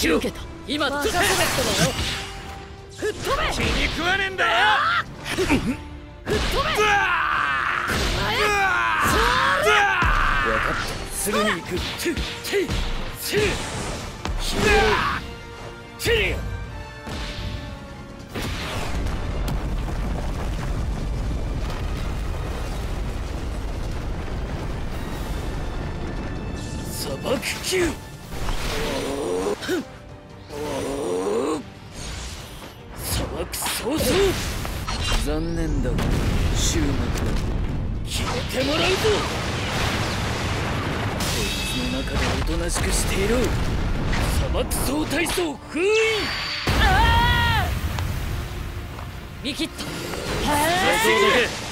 きろ。今任せろってのよ。吹っ飛べ。気に食わねえんだよ。吹っ飛べ。うわ分かったすぐに行くチュッチチチリ砂漠級砂漠創造残念だが終幕だ消えてもらうぞこいつの中でおとなしくしていろ砂漠総体操封印ああ見切ったそうどけ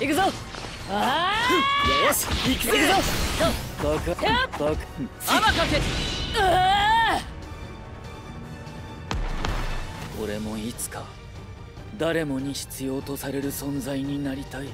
行くぞ。ああ。よし行くぞバカバカ甘かけ。俺もいつか誰もに必要とされる存在になりたい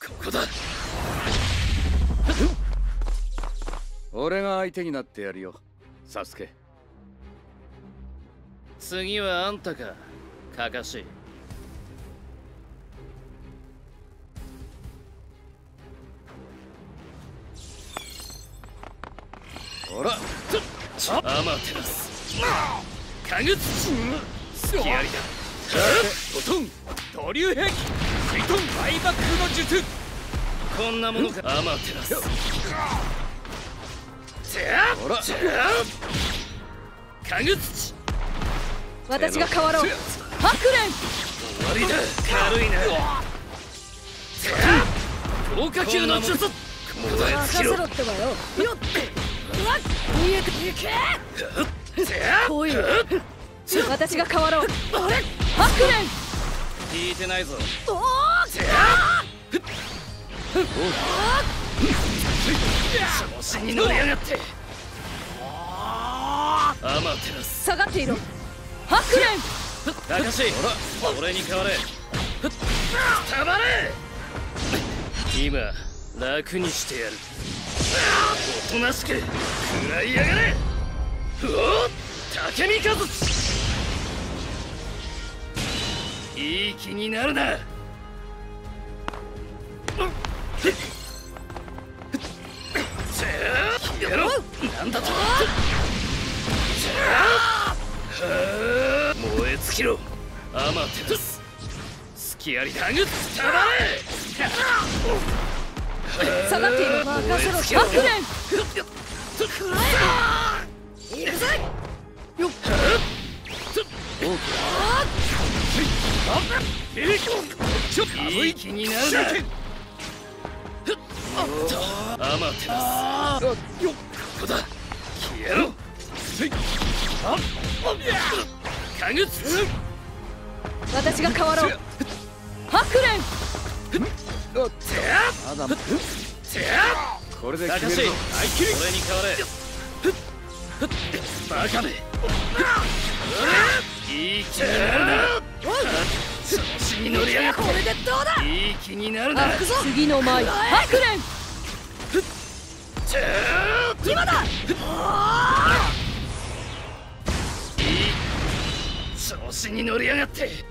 ここだ。俺が相手になってやるよ。サスケ。次はあんたかカカシ。ほら。アマテラスカグツスキアリだ。ボトンドリュー兵器水遁バイバックの術。こんなものか。アマテラスほら。カグツチ私が変わろう。ハクレン終わりだ。軽いな。の。術ここだ任せろってばよ。よっわっ。逃げていけ。来いよ私が変わろう。あれ。ハクレン聞いてないぞ。おお調子に乗りやがってアマテラス下がっていろハクレンカカシ俺に代われたまれ今楽にしてやるおとなしく食らいやがれうお竹見和いい気になるななんだと？燃え尽きろ。アマテラス。隙ありだぐたまれ下がっていろ任せろくぜよっいい気になるなアマテラスよっここだ。消えろ。カグツ私が変わろう。ハクレン。まだこれで決めるぞ。俺に代われバカめ。いい気になるな。調子に乗りやがって。これでどうだ？いい気になるな。次の前。ハクレン今だ。調子に乗りやがって。